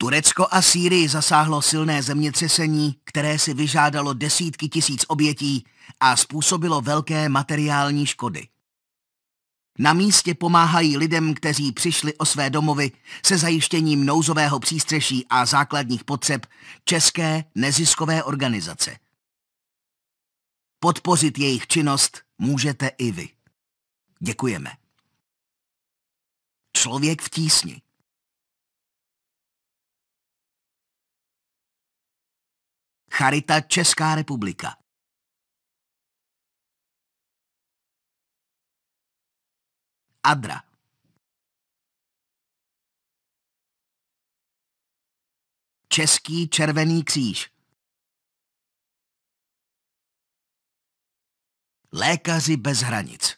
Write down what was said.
Turecko a Sýrii zasáhlo silné zemětřesení, které si vyžádalo desítky tisíc obětí a způsobilo velké materiální škody. Na místě pomáhají lidem, kteří přišli o své domovy se zajištěním nouzového přístřeší a základních potřeb české neziskové organizace. Podpořit jejich činnost můžete i vy. Děkujeme. Člověk v tísni. Charita Česká republika. Adra. Český červený kříž. Lékaři bez hranic.